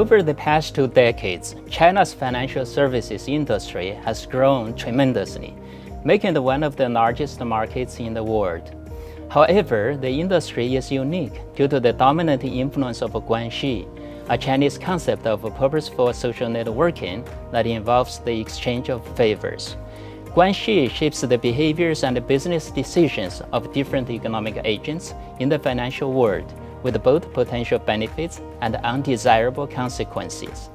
Over the past two decades, China's financial services industry has grown tremendously, making it one of the largest markets in the world. However, the industry is unique due to the dominant influence of guanxi, a Chinese concept of purposeful social networking that involves the exchange of favors. Guanxi shapes the behaviors and business decisions of different economic agents in the financial world, with both potential benefits and undesirable consequences.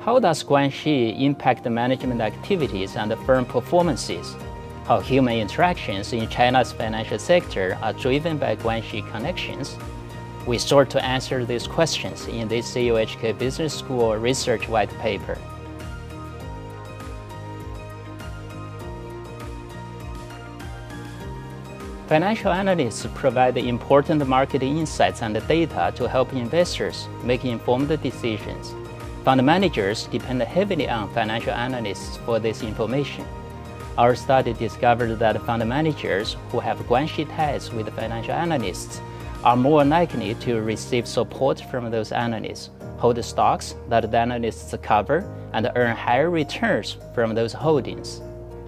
How does Guanxi impact management activities and firm performances? How human interactions in China's financial sector are driven by Guanxi connections? We sought to answer these questions in this CUHK Business School research white paper. Financial analysts provide important market insights and data to help investors make informed decisions. Fund managers depend heavily on financial analysts for this information. Our study discovered that fund managers who have guanxi ties with financial analysts are more likely to receive support from those analysts, hold stocks that the analysts cover, and earn higher returns from those holdings.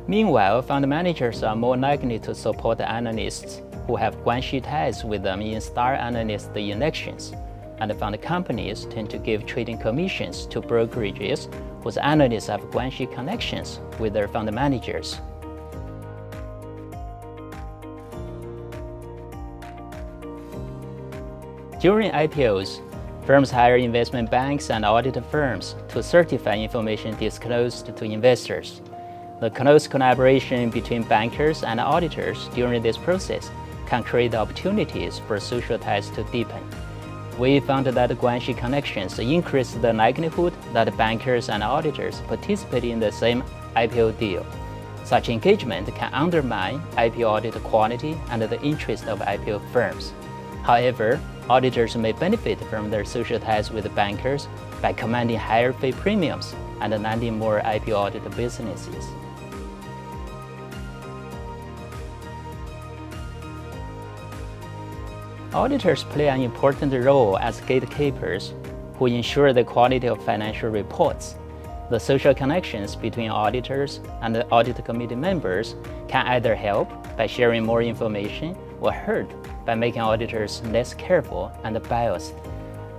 Meanwhile, fund managers are more likely to support analysts who have guanxi ties with them in star analyst elections, and fund companies tend to give trading commissions to brokerages whose analysts have guanxi connections with their fund managers. During IPOs, firms hire investment banks and audit firms to certify information disclosed to investors. The close collaboration between bankers and auditors during this process can create opportunities for social ties to deepen. We found that Guanxi connections increase the likelihood that bankers and auditors participate in the same IPO deal. Such engagement can undermine IPO audit quality and the interest of IPO firms. However, auditors may benefit from their social ties with bankers by commanding higher fee premiums and landing more IPO audit businesses. Auditors play an important role as gatekeepers who ensure the quality of financial reports. The social connections between auditors and the audit committee members can either help by sharing more information or hurt by making auditors less careful and biased.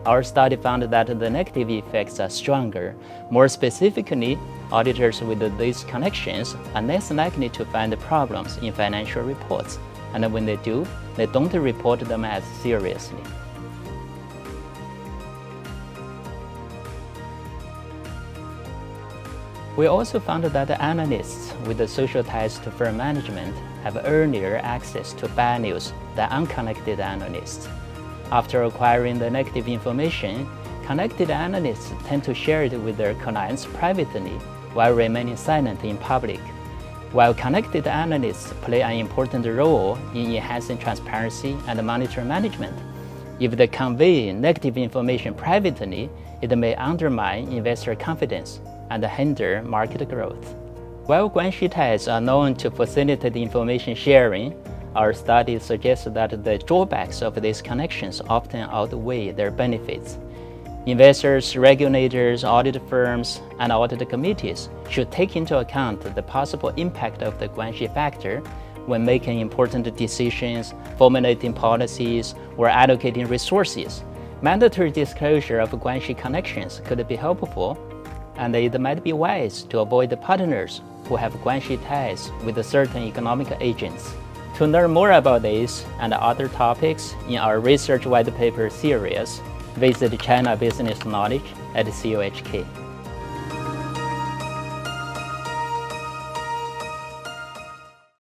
Our study found that the negative effects are stronger. More specifically, auditors with these connections are less likely to find problems in financial reports and when they do, they don't report them as seriously. We also found that analysts with the social ties to firm management have earlier access to bad news than unconnected analysts. After acquiring the negative information, connected analysts tend to share it with their clients privately while remaining silent in public while connected analysts play an important role in enhancing transparency and monitor management. If they convey negative information privately, it may undermine investor confidence and hinder market growth. While guanxi ties are known to facilitate information sharing, our studies suggest that the drawbacks of these connections often outweigh their benefits. Investors, regulators, audit firms, and audit committees should take into account the possible impact of the Guanxi factor when making important decisions, formulating policies, or allocating resources. Mandatory disclosure of Guanxi connections could be helpful, and it might be wise to avoid partners who have Guanxi ties with certain economic agents. To learn more about this and other topics in our research white paper series, visit China Business Knowledge at CUHK.